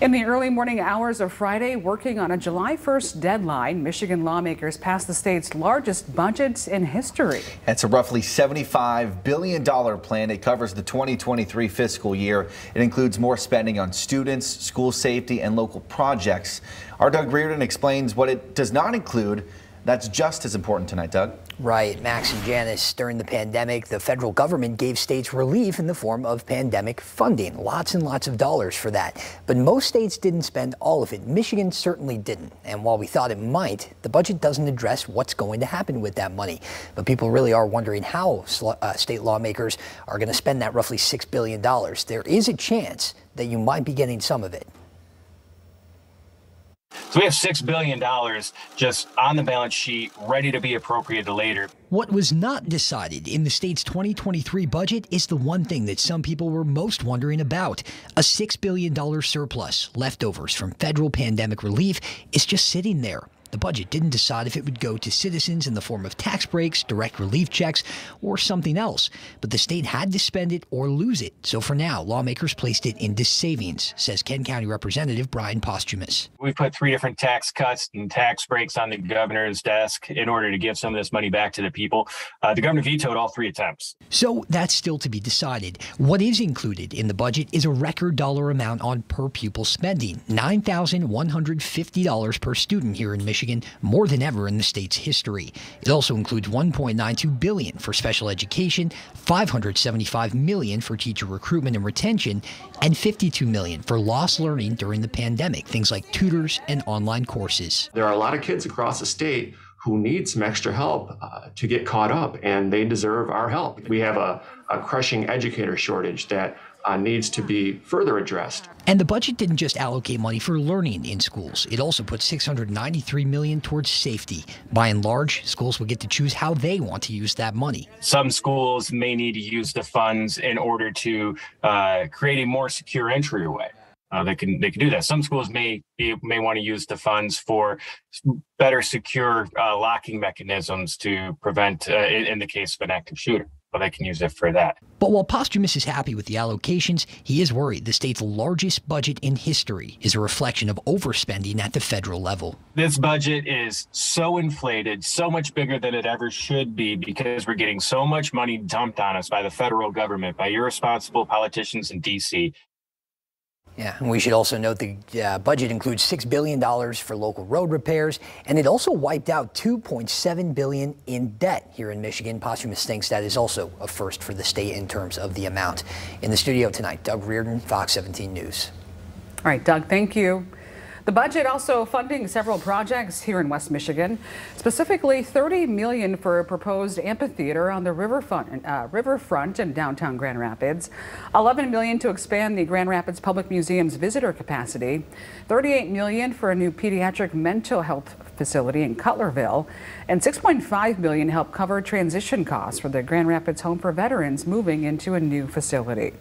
In the early morning hours of Friday, working on a July 1st deadline, Michigan lawmakers passed the state's largest budget in history. It's a roughly $75 billion plan. It covers the 2023 fiscal year. It includes more spending on students, school safety, and local projects. Our Doug Reardon explains what it does not include. That's just as important tonight, Doug. Right, Max and Janice. During the pandemic, the federal government gave states relief in the form of pandemic funding. Lots and lots of dollars for that. But most states didn't spend all of it. Michigan certainly didn't. And while we thought it might, the budget doesn't address what's going to happen with that money. But people really are wondering how uh, state lawmakers are going to spend that roughly $6 billion. There is a chance that you might be getting some of it. So we have $6 billion just on the balance sheet, ready to be appropriated later. What was not decided in the state's 2023 budget is the one thing that some people were most wondering about. A $6 billion surplus, leftovers from federal pandemic relief, is just sitting there. The budget didn't decide if it would go to citizens in the form of tax breaks, direct relief checks, or something else. But the state had to spend it or lose it. So for now, lawmakers placed it into savings, says Kent County Representative Bryan Posthumus. We've put three different tax cuts and tax breaks on the governor's desk in order to give some of this money back to the people. Uh, the governor vetoed all three attempts. So that's still to be decided. What is included in the budget is a record dollar amount on per pupil spending $9,150 per student here in Michigan. Michigan more than ever in the state's history. It also includes 1.92 billion for special education, 575 million for teacher recruitment and retention, and 52 million for lost learning during the pandemic, things like tutors and online courses. There are a lot of kids across the state who need some extra help uh, to get caught up, and they deserve our help. We have a, a crushing educator shortage that uh, needs to be further addressed. And the budget didn't just allocate money for learning in schools. It also put 693 million towards safety. By and large, schools will get to choose how they want to use that money. Some schools may need to use the funds in order to uh, create a more secure entryway. Uh, they can they can do that. Some schools may be, may want to use the funds for better secure uh, locking mechanisms to prevent, uh, in, in the case of an active shooter but they can use it for that. But while Posthumus is happy with the allocations, he is worried the state's largest budget in history is a reflection of overspending at the federal level. This budget is so inflated, so much bigger than it ever should be because we're getting so much money dumped on us by the federal government, by irresponsible politicians in D.C. Yeah, and we should also note the uh, budget includes $6 billion for local road repairs, and it also wiped out 2.7 billion in debt here in Michigan. Posthumus thinks that is also a first for the state in terms of the amount. In the studio tonight, Doug Reardon, Fox 17 News. All right, Doug, thank you. The budget also funding several projects here in West Michigan, specifically 30 million for a proposed amphitheater on the riverfront, uh, riverfront in downtown Grand Rapids, 11 million to expand the Grand Rapids Public Museum's visitor capacity, 38 million for a new pediatric mental health facility in Cutlerville, and 6.5 million help cover transition costs for the Grand Rapids Home for Veterans moving into a new facility.